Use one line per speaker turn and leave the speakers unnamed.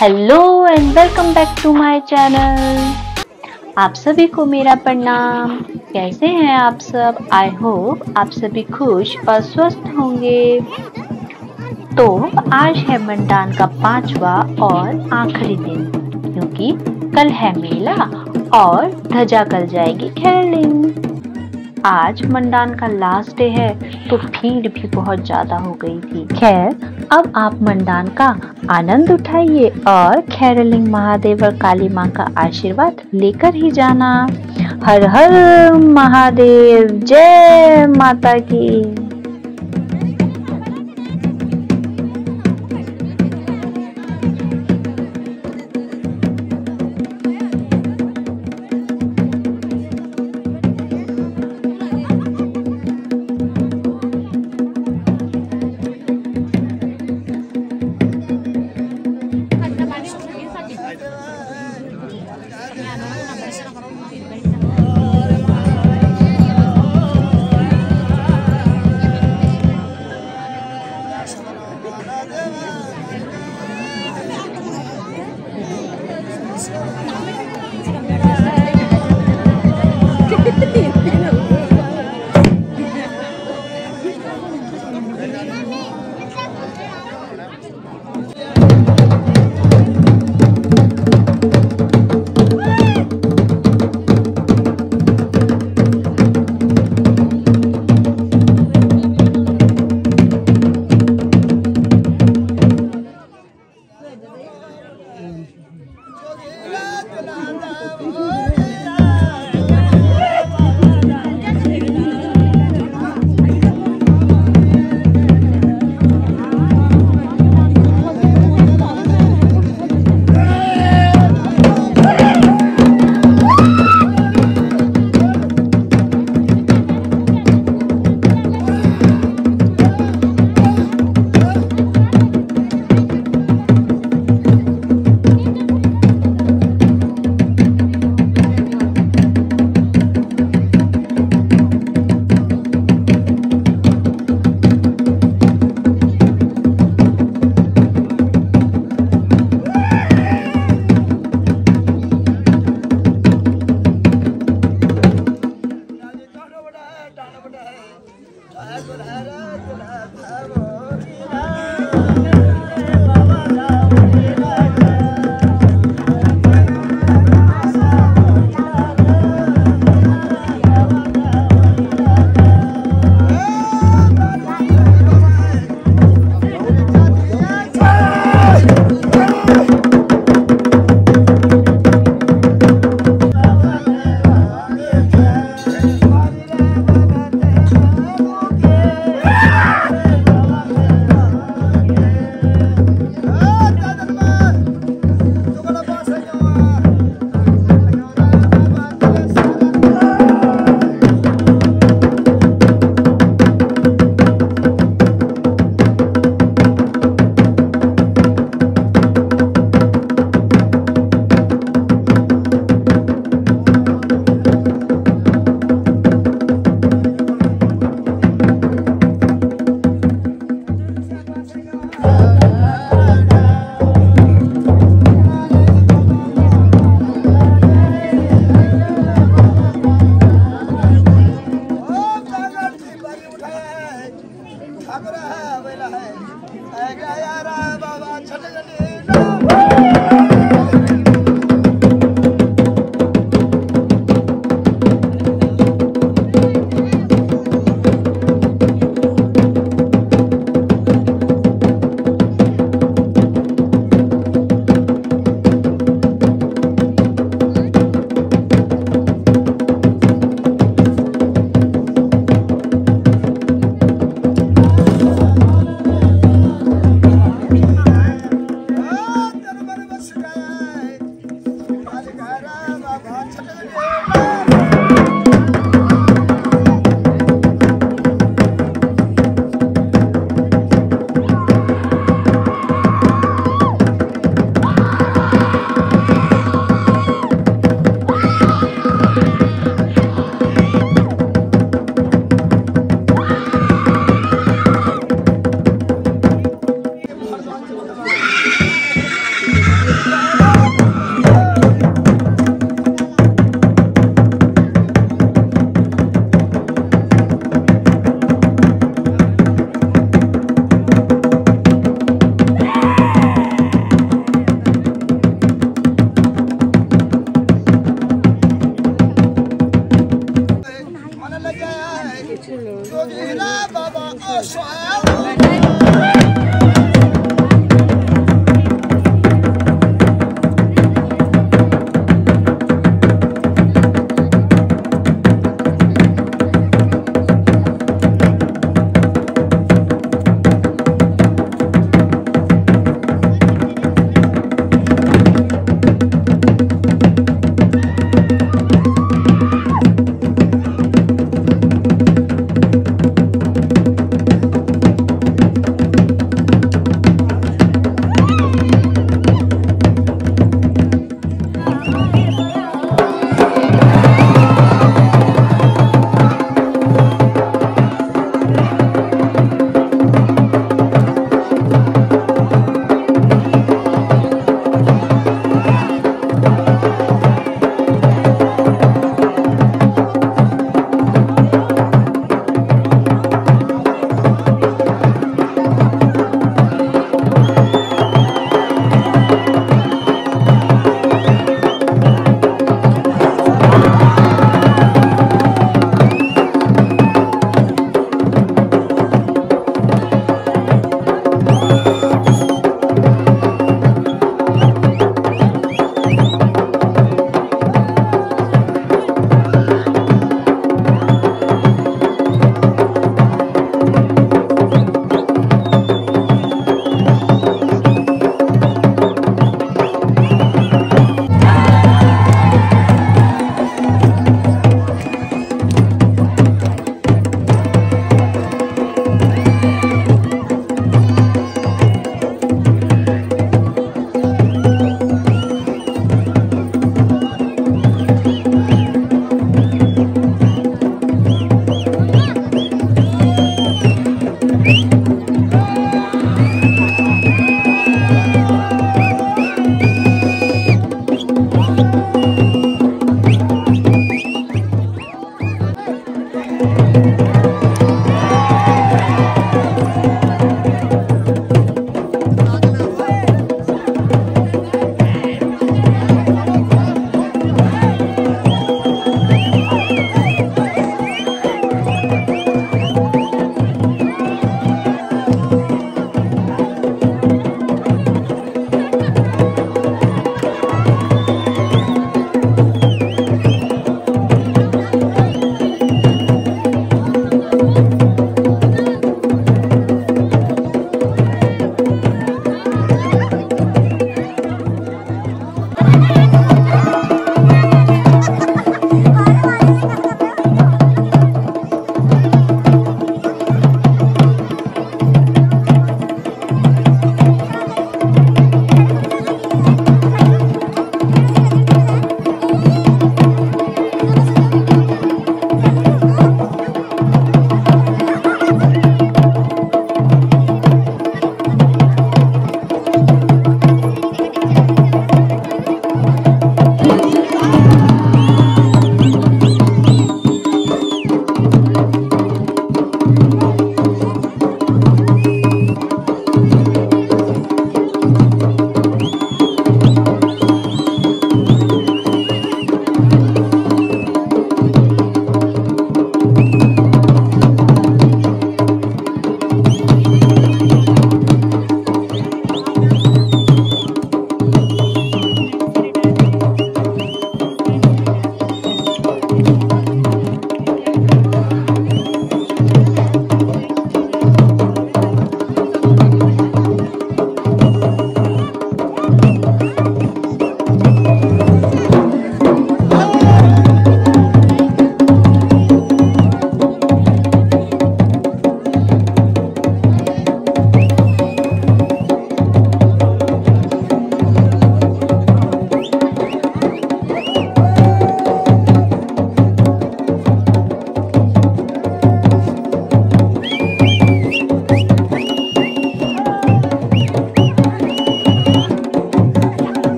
Hello and welcome back to my channel आप सभी को मेरा प्रणाम। कैसे हैं आप सब? आई होप आप सभी खुश और स्वस्थ होंगे। तो आज है मंडान का पांचवा और आखिरी दिन, क्योंकि कल है मेला और ध्वजा कल जाएगी खेलिंग आज मंडान का लास्ट डे है तो भीड़ भी बहुत ज़्यादा हो गई थी। खैर, अब आप मंडान का आनंद उठाइए और खैरलिंग महादेव और काली माँ का आशीर्वाद लेकर ही जाना। हर हर महादेव, जय माता की।